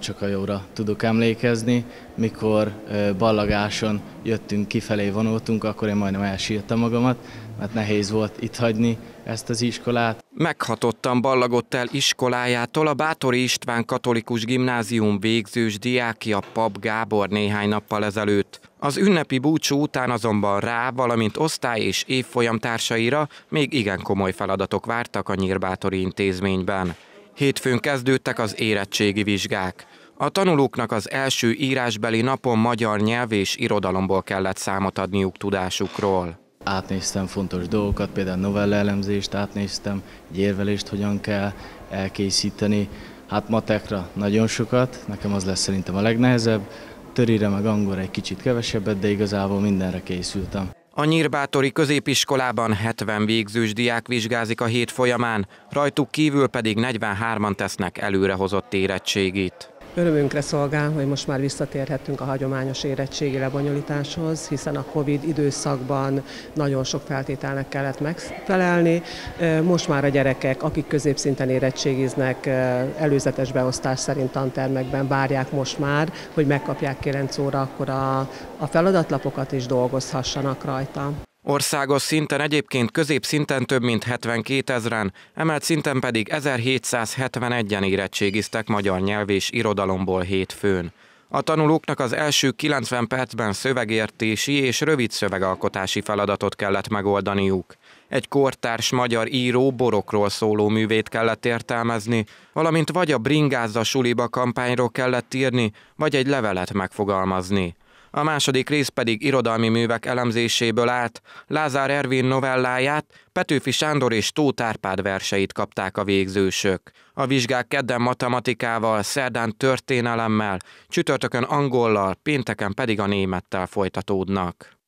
Csak a jóra tudok emlékezni, mikor ballagáson jöttünk kifelé, vonultunk, akkor én majdnem elsírtam magamat, mert nehéz volt itt hagyni ezt az iskolát. Meghatottan ballagott el iskolájától a Bátori István Katolikus Gimnázium végzős diákja Pap Gábor néhány nappal ezelőtt. Az ünnepi búcsú után azonban rá, valamint osztály és évfolyam társaira még igen komoly feladatok vártak a Nyírbátori intézményben. Hétfőn kezdődtek az érettségi vizsgák. A tanulóknak az első írásbeli napon magyar nyelv és irodalomból kellett számot adniuk tudásukról. Átnéztem fontos dolgokat, például novella elemzést átnéztem, egy érvelést hogyan kell elkészíteni. Hát matekra nagyon sokat, nekem az lesz szerintem a legnehezebb, törire meg angolra egy kicsit kevesebbet, de igazából mindenre készültem. A Nyírbátori középiskolában 70 végzős diák vizsgázik a hét folyamán, rajtuk kívül pedig 43-an tesznek előrehozott érettségit. Örömünkre szolgál, hogy most már visszatérhetünk a hagyományos érettségi lebonyolításhoz, hiszen a Covid időszakban nagyon sok feltételnek kellett megfelelni. Most már a gyerekek, akik középszinten érettségiznek, előzetes beosztás szerint tantermekben várják most már, hogy megkapják 9 óra akkor a, a feladatlapokat és dolgozhassanak rajta. Országos szinten egyébként középszinten több mint 72 ezeren, emelt szinten pedig 1771-en érettségiztek magyar nyelv és irodalomból hétfőn. A tanulóknak az első 90 percben szövegértési és rövid szövegalkotási feladatot kellett megoldaniuk. Egy kortárs magyar író borokról szóló művét kellett értelmezni, valamint vagy a Bringázza suliba kampányról kellett írni, vagy egy levelet megfogalmazni. A második rész pedig irodalmi művek elemzéséből állt, Lázár Ervin novelláját, Petőfi Sándor és Tóth Árpád verseit kapták a végzősök. A vizsgák kedden matematikával, szerdán történelemmel, csütörtökön angollal, pénteken pedig a némettel folytatódnak.